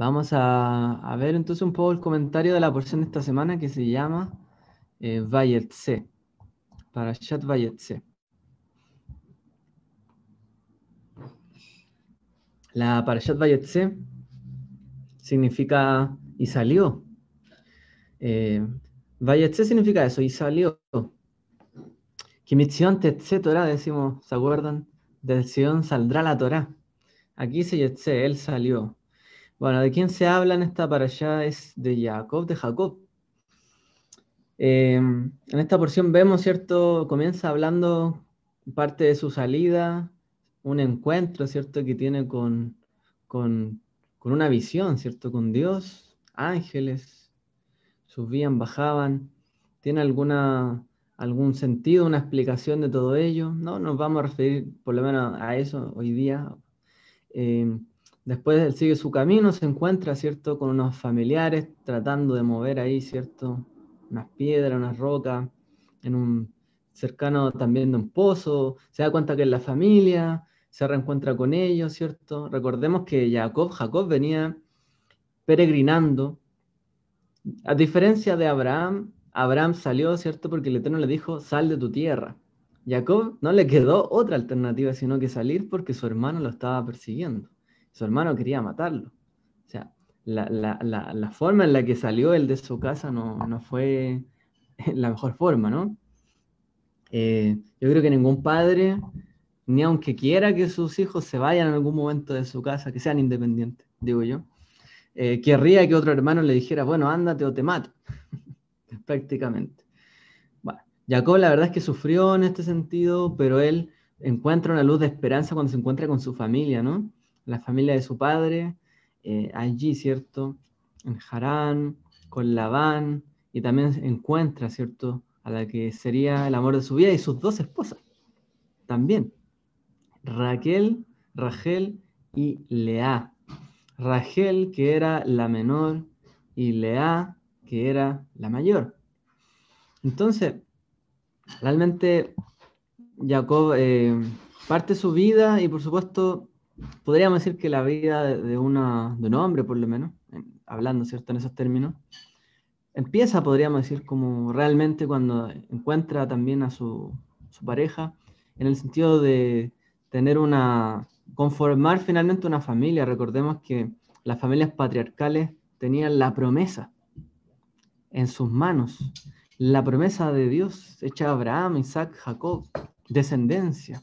Vamos a, ver entonces un poco el comentario de la porción de esta semana que se llama eh, Vayetse, para Chat Vayetse. La Parashat Vayetse significa y salió. Eh, Vayetse significa eso, y salió. Kimitzion Tetse Torah, decimos, ¿se acuerdan? De Sion saldrá la Torah. Aquí se Yetse, él salió. Bueno, ¿de quién se habla en esta para allá? Es de Jacob, de Jacob. Em, en esta porción vemos, ¿cierto? Comienza hablando parte de su salida, un encuentro, ¿cierto? Que tiene con, con, una visión, ¿cierto? Con Dios, ángeles, subían, bajaban. ¿Tiene alguna, algún sentido, una explicación de todo ello? No, nos vamos a referir por lo menos a eso hoy día. Em, Después él sigue su camino, se encuentra, ¿cierto?, con unos familiares tratando de mover ahí, ¿cierto?, unas piedras, unas rocas, en un cercano también de un pozo, se da cuenta que es la familia, se reencuentra con ellos, ¿cierto? Recordemos que Jacob, Jacob venía peregrinando, a diferencia de Abraham, Abraham salió, ¿cierto? Porque el Eterno le dijo, sal de tu tierra. Jacob no le quedó otra alternativa sino que salir porque su hermano lo estaba persiguiendo su hermano quería matarlo. O sea, la, forma en la que salió él de su casa no, fue la mejor forma, ¿no? Eh, yo creo que ningún padre, ni aunque quiera que sus hijos se vayan en algún momento de su casa, que sean independientes, digo yo, eh, querría que otro hermano le dijera, bueno, ándate o te mato, prácticamente. Bueno, Jacob la verdad es que sufrió en este sentido, pero él encuentra una luz de esperanza cuando se encuentra con su familia, ¿no? La familia de su padre, eh, allí, ¿cierto? En Harán, con Labán, y también encuentra, ¿cierto? A la que sería el amor de su vida y sus dos esposas. También. Raquel, Rachel y Lea. Rachel, que era la menor, y Lea, que era la mayor. Entonces, realmente Jacob eh, parte su vida y por supuesto podríamos decir que la vida de, una, de un hombre, por lo menos, hablando ¿cierto? en esos términos, empieza, podríamos decir, como realmente cuando encuentra también a su, su pareja, en el sentido de tener una, conformar finalmente una familia. Recordemos que las familias patriarcales tenían la promesa en sus manos, la promesa de Dios hecha a Abraham, Isaac, Jacob, descendencia.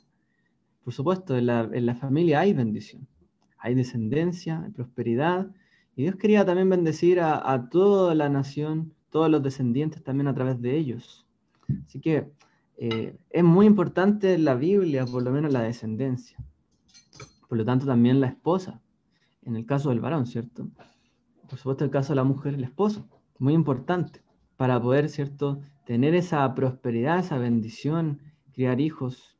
Por supuesto, en la, familia hay bendición, hay descendencia, hay prosperidad, y Dios quería también bendecir a, toda la nación, todos los descendientes también a través de ellos. Así que eh, es muy importante en la Biblia, por lo menos la descendencia. Por lo tanto, también la esposa, en el caso del varón, ¿cierto? Por supuesto, el caso de la mujer, el esposo, muy importante para poder, ¿cierto?, tener esa prosperidad, esa bendición, criar hijos,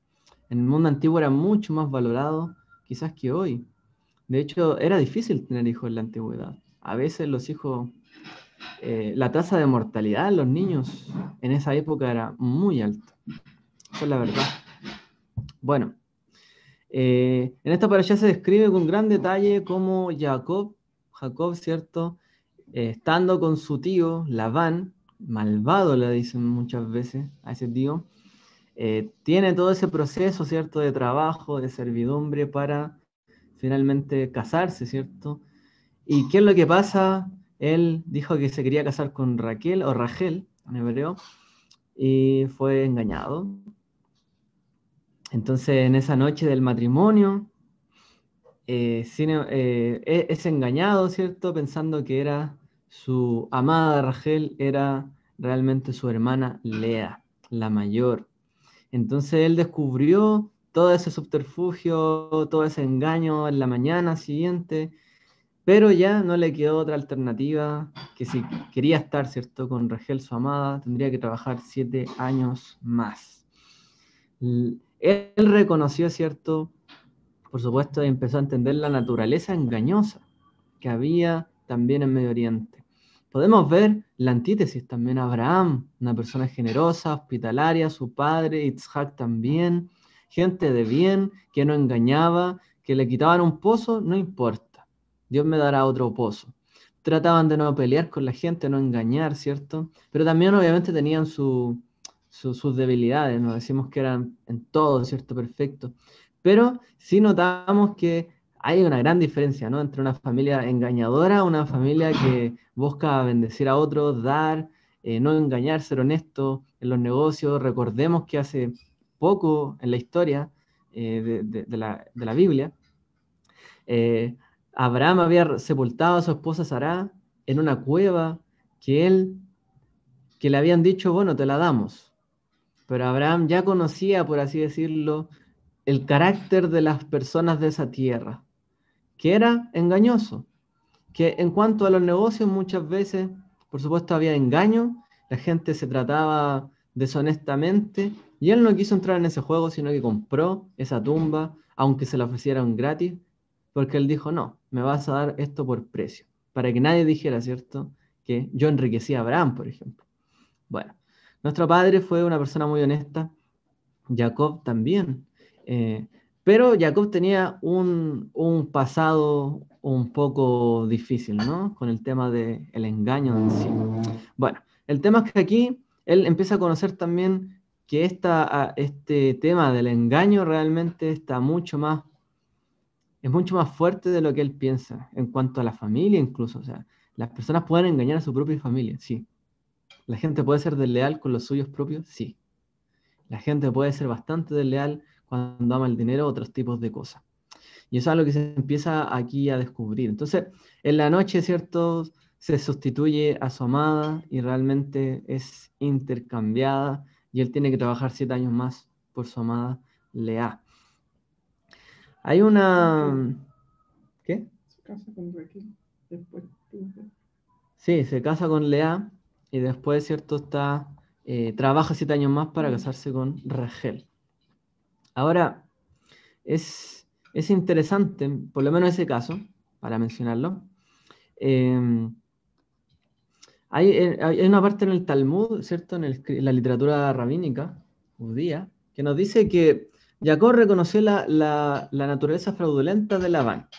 en el mundo antiguo era mucho más valorado quizás que hoy. De hecho, era difícil tener hijos en la antigüedad. A veces los hijos, eh, la tasa de mortalidad en los niños en esa época era muy alta. Esa es la verdad. Bueno, eh, en esta parasha se describe con gran detalle cómo Jacob, Jacob, ¿cierto? Eh, estando con su tío, Labán, malvado le dicen muchas veces a ese tío, eh, tiene todo ese proceso, ¿cierto?, de trabajo, de servidumbre para finalmente casarse, ¿cierto? ¿Y qué es lo que pasa? Él dijo que se quería casar con Raquel o Rachel, en hebreo, y fue engañado. Entonces, en esa noche del matrimonio, eh, eh, e-, es engañado, ¿cierto? Pensando que era su amada Rachel, era realmente su hermana Lea, la mayor. Entonces él descubrió todo ese subterfugio, todo ese engaño en la mañana siguiente, pero ya no le quedó otra alternativa que si quería estar, ¿cierto?, con Rachel, su amada, tendría que trabajar siete años más. Él reconoció, ¿cierto?, por supuesto, empezó a entender la naturaleza engañosa que había también en Medio Oriente. Podemos ver la antítesis también. Abraham, una persona generosa, hospitalaria, su padre, Isaac también, gente de bien, que no engañaba, que le quitaban un pozo, no importa. Dios me dará otro pozo. Trataban de no pelear con la gente, no engañar, ¿cierto? Pero también obviamente tenían sus debilidades, no decimos que eran en todo, ¿cierto? Perfecto. Pero sí notamos que hay una gran diferencia, ¿no? Entre una familia engañadora, una familia que busca bendecir a otros, dar, eh, no engañar, ser honesto en los negocios. Recordemos que hace poco en la historia eh, de, la, Biblia, eh, Abraham había sepultado a su esposa Sara en una cueva que él, que le habían dicho, bueno, te la damos. Pero Abraham ya conocía, por así decirlo, el carácter de las personas de esa tierra, que era engañoso, que en cuanto a los negocios muchas veces, por supuesto, había engaño, la gente se trataba deshonestamente y él no quiso entrar en ese juego, sino que compró esa tumba, aunque se la ofrecieran gratis, porque él dijo, no, me vas a dar esto por precio, para que nadie dijera, ¿cierto? Que yo enriquecí a Abraham, por ejemplo. Bueno, nuestro padre fue una persona muy honesta, Jacob también, eh, pero Jacob tenía un, pasado un poco difícil, ¿no? Con el tema del engaño en sí. Bueno, el tema es que aquí él empieza a conocer también que esta, este tema del engaño realmente está mucho más, es mucho más fuerte de lo que él piensa en cuanto a la familia incluso. O sea, las personas pueden engañar a su propia familia, sí. La gente puede ser desleal con los suyos propios, sí. La gente puede ser bastante desleal cuando ama el dinero otros tipos de cosas. Y eso es algo que se empieza aquí a descubrir. Entonces, en la noche, ¿cierto? Se sustituye a su amada y realmente es intercambiada y él tiene que trabajar siete años más por su amada Lea. Hay una... ¿Qué? Se casa con Raquel, después... Sí, se casa con Lea y después, ¿cierto? Está, eh, trabaja siete años más para casarse con Rachel. Ahora, es, es interesante, por lo menos ese caso, para mencionarlo. Eh, eh, hay, una parte en el Talmud, ¿cierto? En, la literatura rabínica judía, que nos dice que Jacob reconoció la, naturaleza fraudulenta de Labán.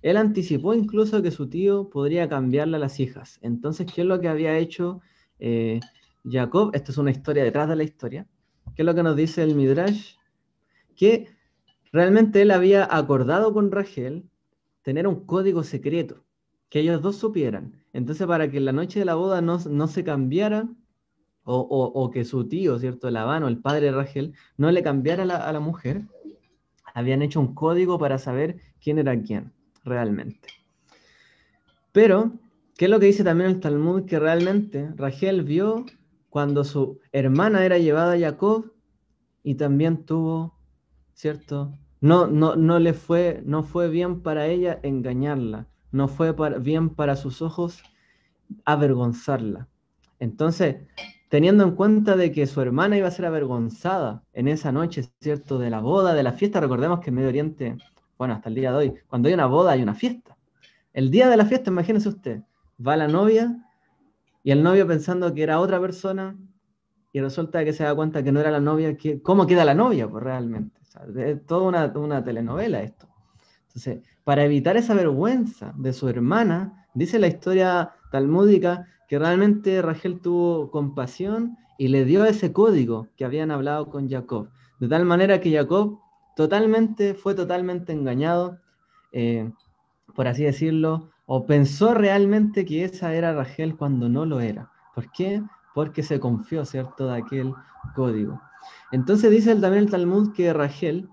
Él anticipó incluso que su tío podría cambiarle a las hijas. Entonces, ¿qué es lo que había hecho eh, Jacob? Esta es una historia detrás de la historia. ¿Qué es lo que nos dice el Midrash? Que realmente él había acordado con Rachel tener un código secreto, que ellos dos supieran. Entonces, para que en la noche de la boda no, se cambiara, o, que su tío, ¿cierto? Labán o el padre de Rachel, no le cambiara a la mujer, habían hecho un código para saber quién era quién, realmente. Pero, ¿qué es lo que dice también el Talmud? Que realmente Rachel vio cuando su hermana era llevada a Jacob y también tuvo, ¿cierto? No, no, no le fue, no fue bien para ella engañarla no fue bien para sus ojos avergonzarla. Entonces, teniendo en cuenta de que su hermana iba a ser avergonzada en esa noche, ¿cierto? De la boda, de la fiesta, recordemos que en Medio Oriente, bueno, hasta el día de hoy, cuando hay una boda hay una fiesta. El día de la fiesta, imagínese usted, va la novia y el novio pensando que era otra persona y resulta que se da cuenta que no era la novia, que, ¿cómo queda la novia? Pues realmente, es toda una, una telenovela esto. Entonces, para evitar esa vergüenza de su hermana, dice la historia talmúdica que realmente Rachel tuvo compasión y le dio ese código que habían hablado con Jacob. De tal manera que Jacob totalmente, fue totalmente engañado, eh, por así decirlo, o pensó realmente que esa era Rachel cuando no lo era. ¿Por qué? Porque se confió, ¿cierto?, de aquel código. Entonces dice también el Talmud que Rachel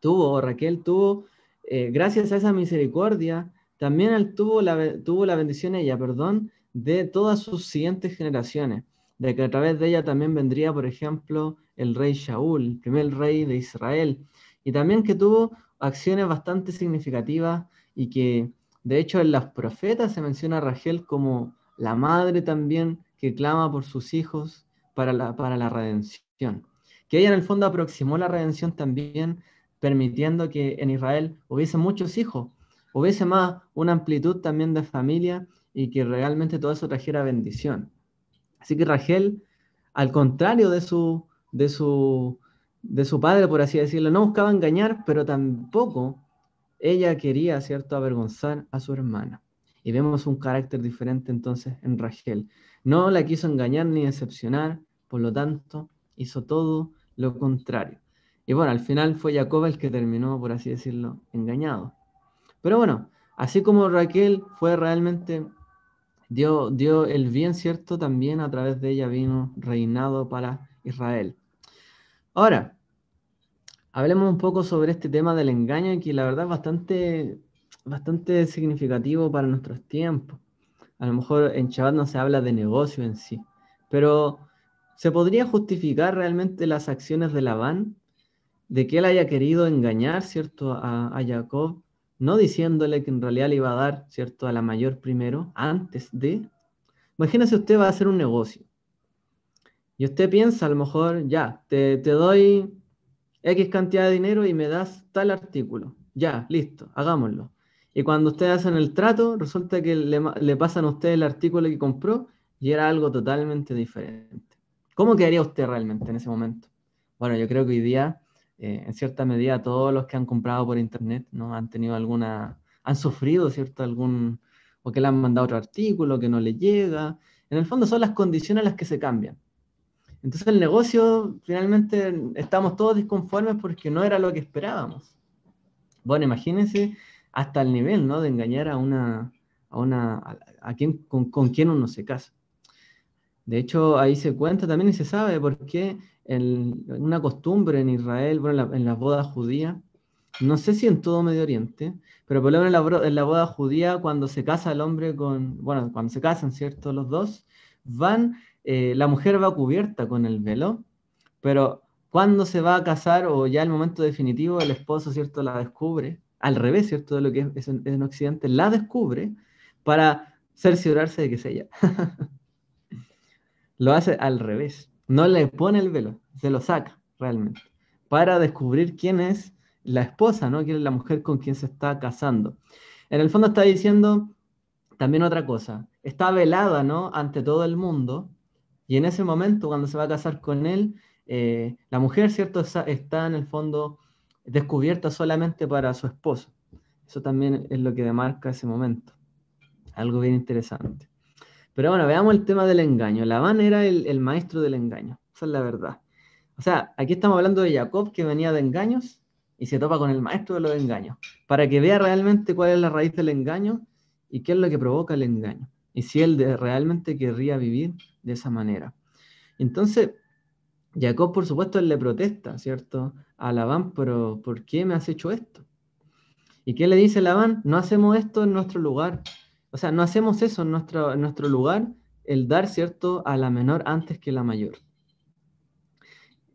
tuvo, o Raquel tuvo eh, gracias a esa misericordia, también él tuvo la, tuvo la bendición ella, perdón, de todas sus siguientes generaciones, de que a través de ella también vendría, por ejemplo, el rey Shaul, el primer rey de Israel, y también que tuvo acciones bastante significativas y que, de hecho, en las profetas se menciona a Rachel como la madre también que clama por sus hijos para la, para la redención. Que ella en el fondo aproximó la redención también permitiendo que en Israel hubiese muchos hijos, hubiese más una amplitud también de familia y que realmente todo eso trajera bendición. Así que Rachel, al contrario de su, de su, de su padre, por así decirlo, no buscaba engañar, pero tampoco ella quería, ¿cierto?, avergonzar a su hermana. Y vemos un carácter diferente entonces en Rachel. No la quiso engañar ni decepcionar, por lo tanto, hizo todo lo contrario. Y bueno, al final fue Jacob el que terminó, por así decirlo, engañado. Pero bueno, así como Raquel fue realmente, dio, dio el bien cierto, también a través de ella vino reinado para Israel. Ahora, hablemos un poco sobre este tema del engaño, que la verdad es bastante, bastante significativo para nuestros tiempos. A lo mejor en Shabbat no se habla de negocio en sí, pero ¿se podría justificar realmente las acciones de Labán de que él haya querido engañar, ¿cierto?, a, Jacob, no diciéndole que en realidad le iba a dar, ¿cierto?, a la mayor primero, antes de... Imagínese usted va a hacer un negocio y usted piensa, a lo mejor, ya, te, doy X cantidad de dinero y me das tal artículo. Ya, listo, hagámoslo. Y cuando ustedes hacen el trato, resulta que le, le pasan a usted el artículo que compró y era algo totalmente diferente. ¿Cómo quedaría usted realmente en ese momento? Bueno, yo creo que hoy día eh, en cierta medida todos los que han comprado por internet ¿no? han tenido alguna, han sufrido, ¿cierto? Algún, o que le han mandado otro artículo que no le llega. En el fondo son las condiciones las que se cambian. Entonces el negocio, finalmente estamos todos disconformes porque no era lo que esperábamos. Bueno, imagínense hasta el nivel, ¿no? De engañar a una, a una, a, quien, con, con quien uno se casa. De hecho, ahí se cuenta también y se sabe por qué una costumbre en Israel, bueno, en, las bodas judías, no sé si en todo Medio Oriente, pero por lo en la, boda judía, cuando se casa el hombre con, bueno, cuando se casan, ¿cierto? Los dos, van, eh, la mujer va cubierta con el velo, pero cuando se va a casar o ya el momento definitivo, el esposo, ¿cierto? La descubre, al revés, ¿cierto? De lo que es, en, Occidente, la descubre para cerciorarse de que es ella. lo hace al revés no le pone el velo, se lo saca realmente, para descubrir quién es la esposa, ¿no? Quién es la mujer con quien se está casando. En el fondo está diciendo también otra cosa, está velada, ¿no? Ante todo el mundo, y en ese momento, cuando se va a casar con él, eh, la mujer, ¿cierto? Está, en el fondo descubierta solamente para su esposo. Eso también es lo que demarca ese momento. Algo bien interesante. Pero bueno, veamos el tema del engaño. Labán era el, maestro del engaño. Esa es la verdad. O sea, aquí estamos hablando de Jacob que venía de engaños y se topa con el maestro de los engaños, para que vea realmente cuál es la raíz del engaño y qué es lo que provoca el engaño. Y si él realmente querría vivir de esa manera. Entonces, Jacob, por supuesto, le protesta, ¿cierto? A Labán, pero ¿por qué me has hecho esto? ¿Y qué le dice Labán? No hacemos esto en nuestro lugar. O sea, no hacemos eso en nuestro, nuestro lugar, el dar, ¿cierto?, a la menor antes que la mayor.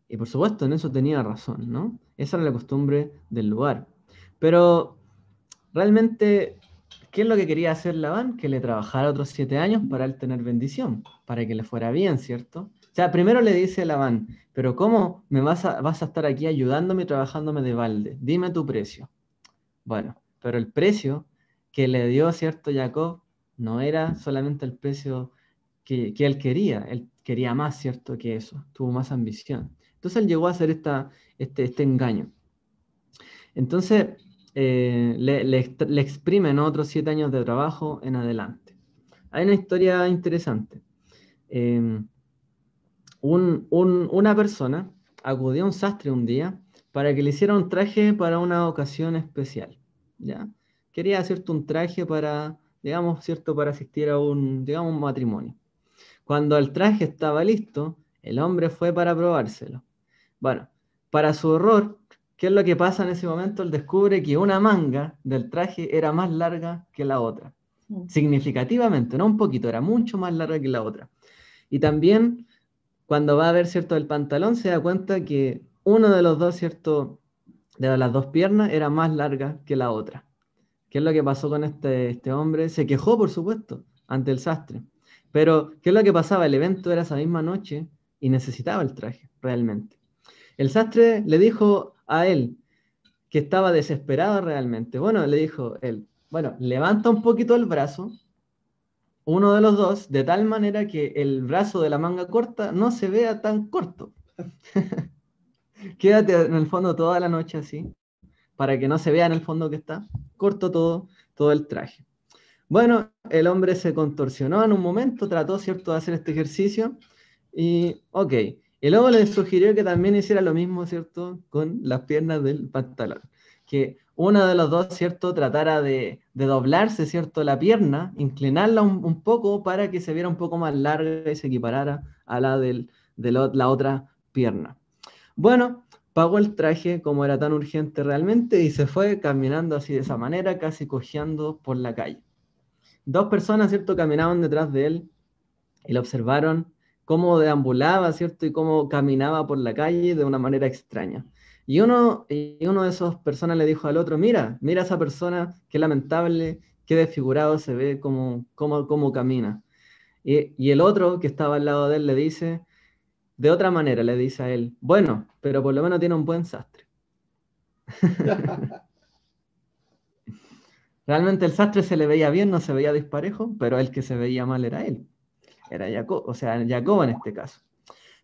Y por supuesto, en eso tenía razón, ¿no? Esa era la costumbre del lugar. Pero realmente, ¿qué es lo que quería hacer Labán? Que le trabajara otros siete años para él tener bendición, para que le fuera bien, ¿cierto? O sea, primero le dice Labán, pero ¿cómo me vas a, vas a estar aquí ayudándome y trabajándome de balde? Dime tu precio. Bueno, pero el precio que le dio, ¿cierto? Jacob no era solamente el precio que, él quería, él quería más, ¿cierto? Que eso, tuvo más ambición. Entonces él llegó a hacer esta, este, este engaño. Entonces eh, le, le, exprimen otros siete años de trabajo en adelante. Hay una historia interesante. Una persona acudió a un sastre un día para que le hiciera un traje para una ocasión especial. ¿ya? quería hacerte un traje para, digamos, ¿cierto? Para asistir a un, digamos, un matrimonio. Cuando el traje estaba listo, el hombre fue para probárselo. Bueno, para su horror, ¿qué es lo que pasa en ese momento? Él descubre que una manga del traje era más larga que la otra. Mm. Significativamente, no un poquito, era mucho más larga que la otra. Y también, cuando va a ver, ¿cierto? El pantalón, se da cuenta que uno de los dos, ¿cierto? De las dos piernas era más larga que la otra. ¿Qué es lo que pasó con este, este hombre? Se quejó, por supuesto, ante el sastre. Pero, ¿qué es lo que pasaba? El evento era esa misma noche y necesitaba el traje, realmente. El sastre le dijo a él que estaba desesperado realmente. Bueno, le dijo él, bueno, levanta un poquito el brazo, uno de los dos, de tal manera que el brazo de la manga corta no se vea tan corto. Quédate en el fondo toda la noche así, para que no se vea en el fondo que está, corto todo, todo el traje. Bueno, el hombre se contorsionó en un momento, trató, ¿cierto?, de hacer este ejercicio y, ok. Y luego le sugirió que también hiciera lo mismo, ¿cierto?, con las piernas del pantalón. Que uno de los dos, ¿cierto?, tratara de, doblarse, ¿cierto?, la pierna, inclinarla un, poco para que se viera un poco más larga y se equiparara a la de la otra pierna. Bueno, pagó el traje como era tan urgente realmente y se fue caminando así de esa manera, casi cojeando por la calle dos personas, ¿cierto?, caminaban detrás de él y lo observaron cómo deambulaba, ¿cierto?, y cómo caminaba por la calle de una manera extraña. Y uno, y uno de esas personas le dijo al otro, mira, mira a esa persona, qué lamentable, qué desfigurado se ve, cómo, cómo, cómo camina. Y, y el otro que estaba al lado de él le dice, de otra manera, le dice a él, bueno, pero por lo menos tiene un buen sastre. Realmente el sastre se le veía bien, no se veía disparejo, pero el que se veía mal era él. Era Jacob, o sea, Jacob en este caso.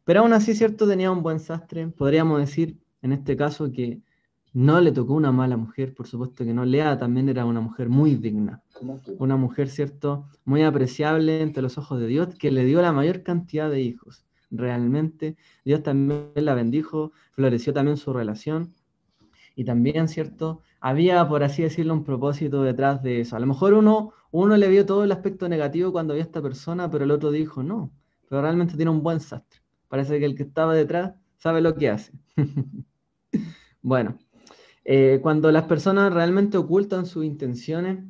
Pero aún así, cierto, tenía un buen sastre. Podríamos decir en este caso que no le tocó una mala mujer, por supuesto que no. Lea también era una mujer muy digna. Una mujer, cierto, muy apreciable entre los ojos de Dios, que le dio la mayor cantidad de hijos. Realmente, Dios también la bendijo, floreció también su relación. Y también, cierto, había, por así decirlo, un propósito detrás de eso. A lo mejor uno, uno le vio todo el aspecto negativo cuando vio a esta persona, pero el otro dijo, no, pero realmente tiene un buen sastre. Parece que el que estaba detrás sabe lo que hace. bueno, eh, cuando las personas realmente ocultan sus intenciones,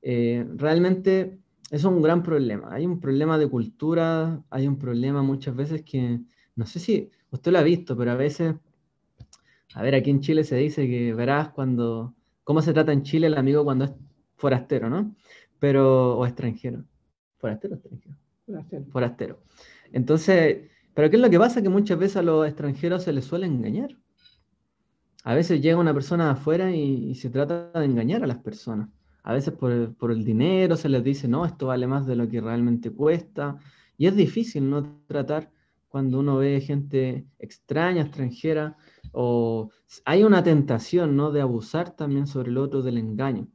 eh, realmente es un gran problema. Hay un problema de cultura, hay un problema muchas veces que, no sé si usted lo ha visto, pero a veces, a ver, aquí en Chile se dice que verás cuando cómo se trata en Chile el amigo cuando es forastero, ¿no? Pero, o extranjero. ¿Forastero o extranjero? Forastero. Forastero. Entonces, pero ¿qué es lo que pasa? Que muchas veces a los extranjeros se les suele engañar. A veces llega una persona afuera y, se trata de engañar a las personas. A veces por, por, el dinero se les dice, no, esto vale más de lo que realmente cuesta. Y es difícil no tratar cuando uno ve gente extraña, extranjera, o hay una tentación, ¿no? De abusar también sobre el otro del engaño.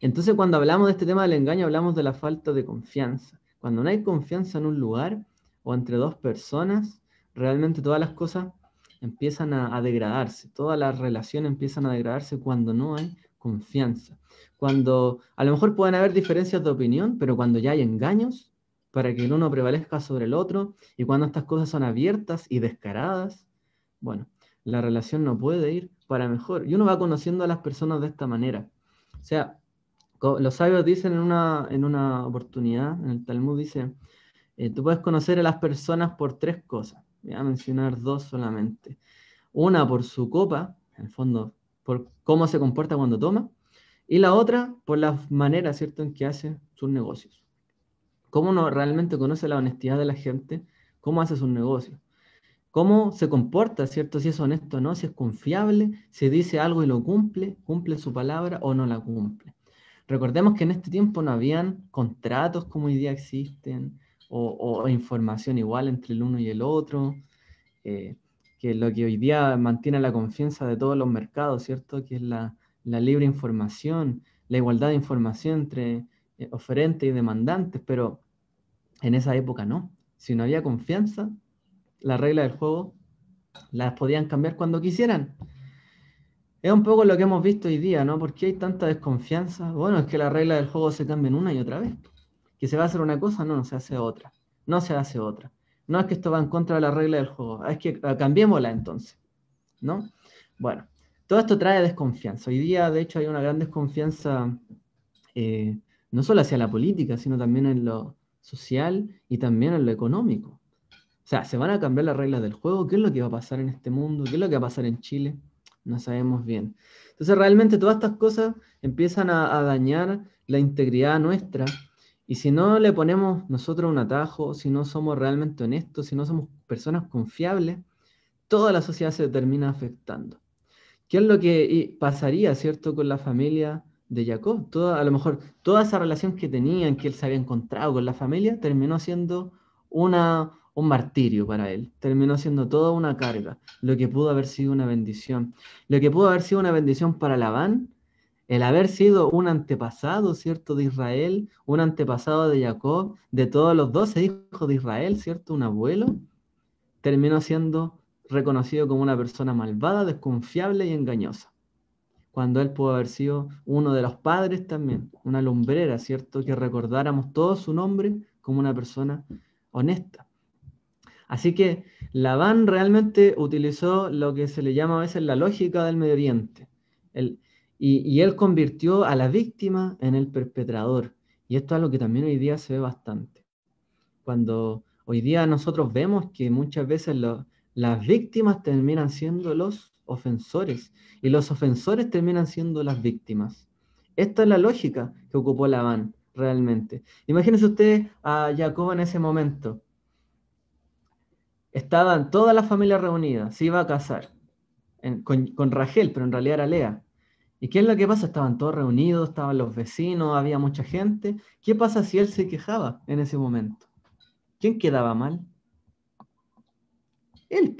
Entonces, cuando hablamos de este tema del engaño, hablamos de la falta de confianza. Cuando no hay confianza en un lugar o entre dos personas, realmente todas las cosas empiezan a, degradarse, todas las relaciones empiezan a degradarse cuando no hay confianza. Cuando a lo mejor pueden haber diferencias de opinión, pero cuando ya hay engaños para que el uno prevalezca sobre el otro y cuando estas cosas son abiertas y descaradas, bueno, la relación no puede ir para mejor. Y uno va conociendo a las personas de esta manera. O sea, los sabios dicen en una, en una oportunidad, en el Talmud dice, eh, tú puedes conocer a las personas por tres cosas. Voy a mencionar dos solamente. Una por su copa, en el fondo, por cómo se comporta cuando toma. Y la otra por las maneras, ¿cierto?, en que hace sus negocios. Cómo uno realmente conoce la honestidad de la gente, cómo hace sus negocios cómo se comporta, ¿cierto? Si es honesto o no, si es confiable, si dice algo y lo cumple, cumple su palabra o no la cumple. Recordemos que en este tiempo no habían contratos como hoy día existen, o, información igual entre el uno y el otro, eh, que lo que hoy día mantiene la confianza de todos los mercados, ¿cierto? Que es la, libre información, la igualdad de información entre eh, oferentes y demandantes, pero en esa época no. Si no había confianza, la regla del juego las podían cambiar cuando quisieran. Es un poco lo que hemos visto hoy día, ¿no? ¿Por qué hay tanta desconfianza? Bueno, es que la regla del juego se cambian una y otra vez. Que se va a hacer una cosa, no, no se hace otra. No se hace otra. No es que esto va en contra de la regla del juego, es que ah, cambiémosla entonces, ¿no? Bueno, todo esto trae desconfianza. Hoy día, de hecho, hay una gran desconfianza eh, no solo hacia la política, sino también en lo social y también en lo económico. O sea, ¿se van a cambiar las reglas del juego? ¿Qué es lo que va a pasar en este mundo? ¿Qué es lo que va a pasar en Chile? No sabemos bien. Entonces, realmente todas estas cosas empiezan a, dañar la integridad nuestra. Y si no le ponemos nosotros un atajo, si no somos realmente honestos, si no somos personas confiables, toda la sociedad se termina afectando. ¿Qué es lo que pasaría, cierto, con la familia de Jacob? Toda, a lo mejor toda esa relación que tenían, que él se había encontrado con la familia, terminó siendo una, un martirio para él, terminó siendo toda una carga, lo que pudo haber sido una bendición. Lo que pudo haber sido una bendición para Labán, el haber sido un antepasado, ¿cierto?, de Israel, un antepasado de Jacob, de todos los doce hijos de Israel, ¿cierto?, un abuelo, terminó siendo reconocido como una persona malvada, desconfiable y engañosa. Cuando él pudo haber sido uno de los padres también, una lumbrera, ¿cierto? Que recordáramos todo su nombre como una persona honesta. Así que Labán realmente utilizó lo que se le llama a veces la lógica del Medio Oriente. Y, él convirtió a la víctima en el perpetrador. Y esto es algo que también hoy día se ve bastante. Cuando hoy día nosotros vemos que muchas veces las víctimas terminan siendo los ofensores y los ofensores terminan siendo las víctimas. Esta es la lógica que ocupó Labán realmente. Imagínense ustedes a Jacob en ese momento Estaban toda la familia reunida, se iba a casar con, con, Rachel, pero en realidad era Lea. ¿Y qué es lo que pasa? Estaban todos reunidos, estaban los vecinos, había mucha gente. ¿Qué pasa si él se quejaba en ese momento? ¿Quién quedaba mal? Él,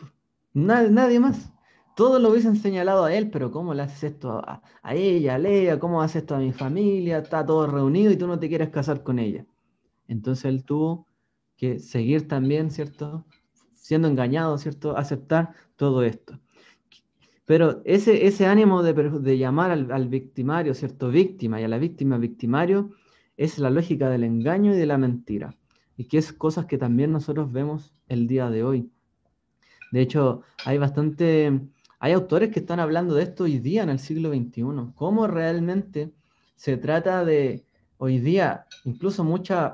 nadie, nadie más. Todos lo hubiesen señalado a él, pero ¿cómo le haces esto a, a, ella, a Lea? ¿Cómo haces esto a mi familia? Está todo reunido y tú no te quieres casar con ella. Entonces él tuvo que seguir también, ¿cierto? siendo engañado, ¿cierto? Aceptar todo esto. Pero ese, ese ánimo de, llamar al, victimario, ¿cierto? Víctima y a la víctima victimario es la lógica del engaño y de la mentira. Y que es cosas que también nosotros vemos el día de hoy. De hecho, hay bastante, hay autores que están hablando de esto hoy día en el siglo XXI. Cómo realmente se trata de, hoy día, incluso muchos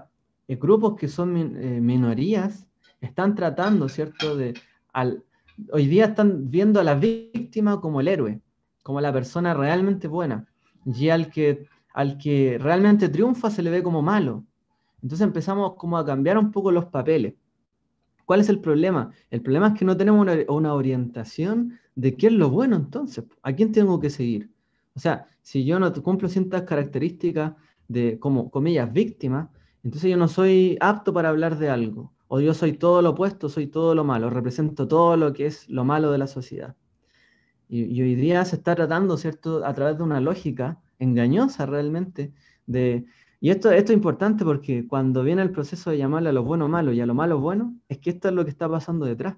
eh, grupos que son eh, minorías, están tratando, ¿cierto? De, al, hoy día están viendo a la víctima como el héroe, como la persona realmente buena, y al que, al que realmente triunfa se le ve como malo. Entonces empezamos como a cambiar un poco los papeles. ¿Cuál es el problema? El problema es que no tenemos una, orientación de qué es lo bueno entonces, a quién tengo que seguir. O sea, si yo no cumplo ciertas características de, como comillas, víctima, entonces yo no soy apto para hablar de algo o yo soy todo lo opuesto, soy todo lo malo, represento todo lo que es lo malo de la sociedad. Y, hoy día se está tratando, ¿cierto?, a través de una lógica engañosa realmente de... Y esto, esto es importante porque cuando viene el proceso de llamarle a lo bueno malo y a lo malo bueno, es que esto es lo que está pasando detrás.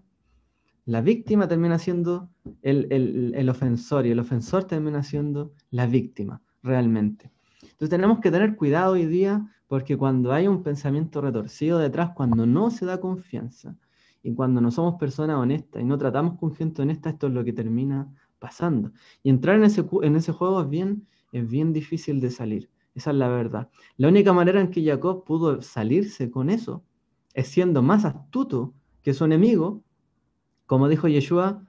La víctima termina siendo el, el, el ofensor y el ofensor termina siendo la víctima, realmente. Entonces tenemos que tener cuidado hoy día porque cuando hay un pensamiento retorcido detrás, cuando no se da confianza y cuando no somos personas honestas y no tratamos con gente honesta, esto es lo que termina pasando. Y entrar en ese, juego es bien, es bien difícil de salir. Esa es la verdad. La única manera en que Jacob pudo salirse con eso es siendo más astuto que su enemigo. Como dijo Yeshua,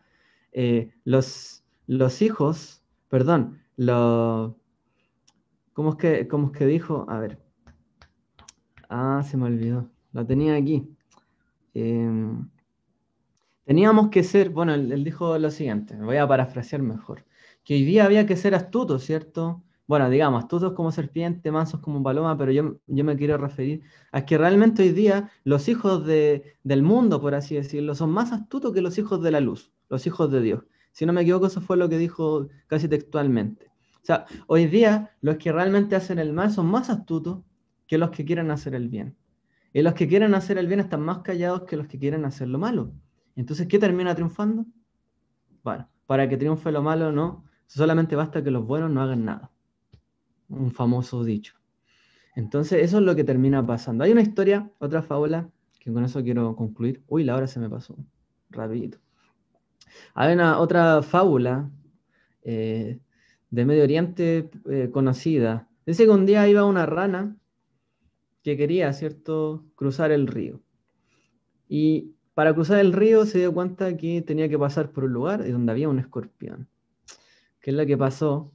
eh, los, los hijos, perdón, lo, ¿cómo, es ¿cómo es que dijo? A ver, Ah, se me olvidó. La tenía aquí. Em, teníamos que ser, bueno, él, dijo lo siguiente, voy a parafrasear mejor, que hoy día había que ser astutos, ¿cierto? Bueno, digamos, astutos como serpiente, mansos como paloma, pero yo, yo me quiero referir a que realmente hoy día los hijos de, del mundo, por así decirlo, son más astutos que los hijos de la luz, los hijos de Dios. Si no me equivoco, eso fue lo que dijo casi textualmente. O sea, hoy día los que realmente hacen el mal son más astutos que los que quieren hacer el bien. Y los que quieren hacer el bien están más callados que los que quieren hacer lo malo. Entonces, ¿qué termina triunfando? Bueno, para que triunfe lo malo, no. Solamente basta que los buenos no hagan nada. Un famoso dicho. Entonces, eso es lo que termina pasando. Hay una historia, otra fábula, que con eso quiero concluir. Uy, la hora se me pasó. Rapidito. Hay una otra fábula eh, de Medio Oriente eh, conocida. Dice que un día iba una rana que quería, ¿cierto?, cruzar el río. Y para cruzar el río se dio cuenta que tenía que pasar por un lugar donde había un escorpión. ¿Qué es lo que pasó?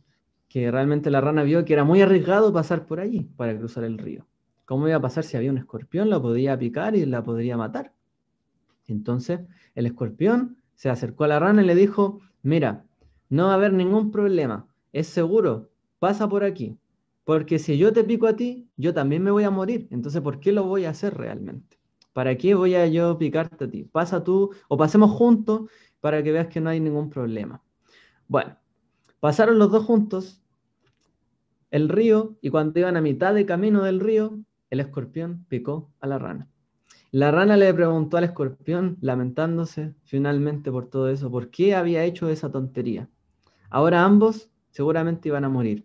Que realmente la rana vio que era muy arriesgado pasar por allí para cruzar el río. ¿Cómo iba a pasar si había un escorpión? La podía picar y la podría matar. Entonces el escorpión se acercó a la rana y le dijo, mira, no va a haber ningún problema, es seguro, pasa por aquí. Porque si yo te pico a ti, yo también me voy a morir. Entonces, ¿por qué lo voy a hacer realmente? ¿Para qué voy a yo picarte a ti? Pasa tú o pasemos juntos para que veas que no hay ningún problema. Bueno, pasaron los dos juntos el río y cuando iban a mitad de camino del río, el escorpión picó a la rana. La rana le preguntó al escorpión, lamentándose finalmente por todo eso, por qué había hecho esa tontería. Ahora ambos seguramente iban a morir.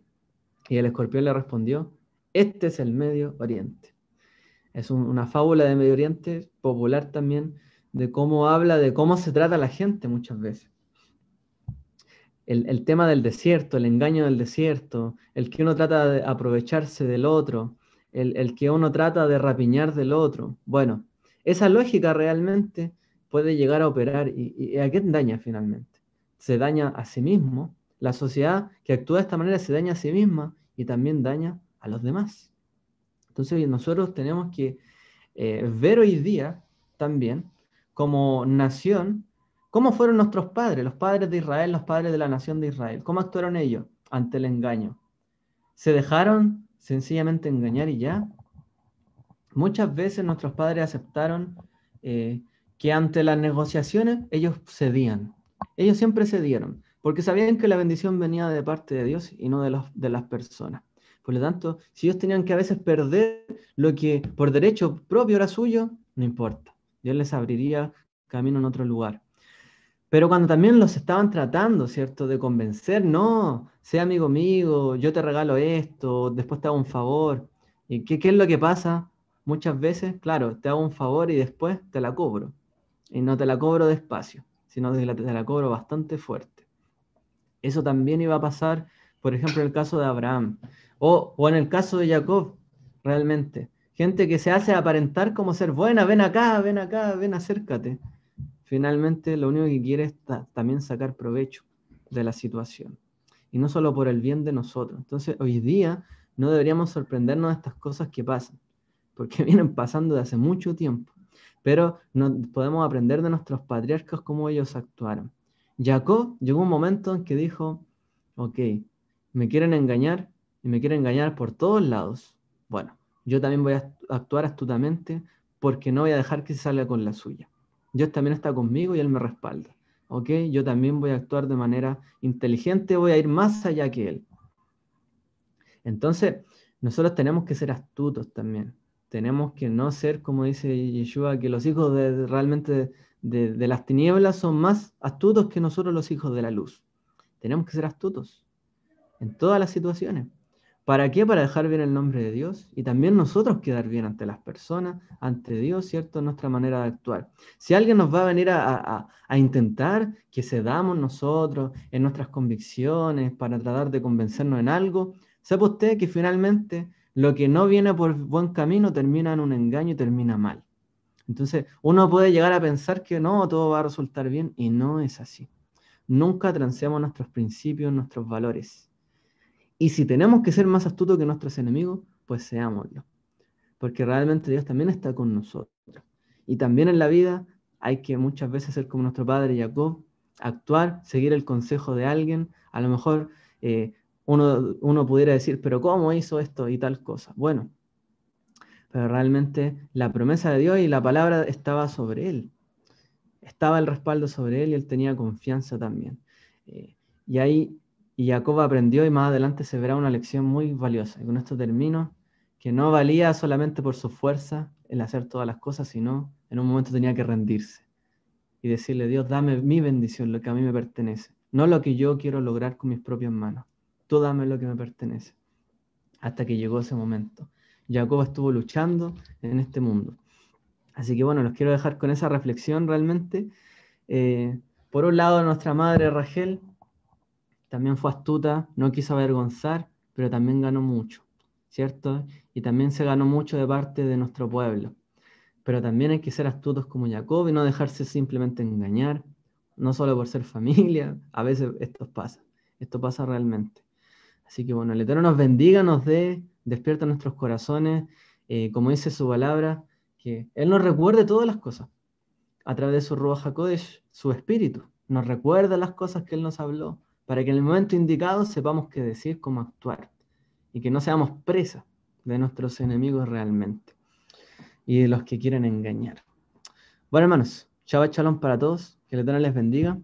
Y el escorpión le respondió, este es el Medio Oriente. Es una fábula de Medio Oriente popular también, de cómo habla de cómo se trata la gente muchas veces. El, tema del desierto, el engaño del desierto, el que uno trata de aprovecharse del otro, el, que uno trata de rapiñar del otro. Bueno, esa lógica realmente puede llegar a operar y, y ¿a quién daña finalmente? Se daña a sí mismo. La sociedad que actúa de esta manera se daña a sí misma y también daña a los demás. Entonces nosotros tenemos que eh, ver hoy día también como nación, cómo fueron nuestros padres, los padres de Israel, los padres de la nación de Israel, cómo actuaron ellos ante el engaño. ¿Se dejaron sencillamente engañar y ya? Muchas veces nuestros padres aceptaron eh, que ante las negociaciones ellos cedían. Ellos siempre cedieron, porque sabían que la bendición venía de parte de Dios y no de, las personas. Por lo tanto, si ellos tenían que a veces perder lo que por derecho propio era suyo, no importa. Dios les abriría camino en otro lugar. Pero cuando también los estaban tratando, ¿cierto? De convencer, no, sea amigo mío, yo te regalo esto, después te hago un favor. ¿Y qué, qué es lo que pasa? Muchas veces, claro, te hago un favor y después te la cobro. Y no te la cobro despacio, sino que te la cobro bastante fuerte. Eso también iba a pasar, por ejemplo, en el caso de Abraham. O, en el caso de Jacob, realmente. Gente que se hace aparentar como ser buena, ven acá, ven acá, ven acércate. Finalmente lo único que quiere es también sacar provecho de la situación. Y no solo por el bien de nosotros. Entonces hoy día no deberíamos sorprendernos de estas cosas que pasan, porque vienen pasando de hace mucho tiempo. Pero no, podemos aprender de nuestros patriarcas cómo ellos actuaron. Jacob llegó un momento en que dijo, ok, me quieren engañar, y me quiere engañar por todos lados, bueno, yo también voy a actuar astutamente porque no voy a dejar que se salga con la suya. Dios también está conmigo y Él me respalda. ¿Ok? Yo también voy a actuar de manera inteligente, voy a ir más allá que Él. Entonces, nosotros tenemos que ser astutos también. Tenemos que no ser, como dice Yeshua, que los hijos de, realmente de, de las tinieblas son más astutos que nosotros los hijos de la luz. Tenemos que ser astutos en todas las situaciones. ¿Para qué? Para dejar bien el nombre de Dios y también nosotros quedar bien ante las personas, ante Dios, ¿cierto? Nuestra manera de actuar. Si alguien nos va a venir a, intentar que cedamos nosotros en nuestras convicciones para tratar de convencernos en algo, sepa usted que finalmente lo que no viene por buen camino termina en un engaño y termina mal. Entonces, uno puede llegar a pensar que no, todo va a resultar bien y no es así. Nunca transeamos nuestros principios, nuestros valores. Y si tenemos que ser más astutos que nuestros enemigos, pues seámoslo. Porque realmente Dios también está con nosotros. Y también en la vida hay que muchas veces ser como nuestro padre Jacob, actuar, seguir el consejo de alguien. A lo mejor eh, uno, uno pudiera decir, pero ¿cómo hizo esto y tal cosa? Bueno, pero realmente la promesa de Dios y la palabra estaba sobre él. Estaba el respaldo sobre él y él tenía confianza también. Eh, y ahí y Jacob aprendió y más adelante se verá una lección muy valiosa. Y con esto termino, que no valía solamente por su fuerza el hacer todas las cosas, sino en un momento tenía que rendirse y decirle, Dios, dame mi bendición, lo que a mí me pertenece, no lo que yo quiero lograr con mis propias manos. Tú dame lo que me pertenece. Hasta que llegó ese momento. Jacob estuvo luchando en este mundo. Así que bueno, los quiero dejar con esa reflexión realmente. Eh, por un lado, nuestra madre Rachel, también fue astuta, no quiso avergonzar, pero también ganó mucho, ¿cierto? Y también se ganó mucho de parte de nuestro pueblo. Pero también hay que ser astutos como Jacob y no dejarse simplemente engañar, no solo por ser familia, a veces esto pasa, esto pasa realmente. Así que bueno, el Eterno nos bendiga, nos dé, despierta nuestros corazones, eh, como dice su palabra, que Él nos recuerde todas las cosas a través de su Ruach HaKodesh, su espíritu, nos recuerda las cosas que Él nos habló, para que en el momento indicado sepamos qué decir, cómo actuar y que no seamos presas de nuestros enemigos realmente. y de los que quieren engañar. Bueno, hermanos, chao, chalón para todos, que el Eterno les bendiga.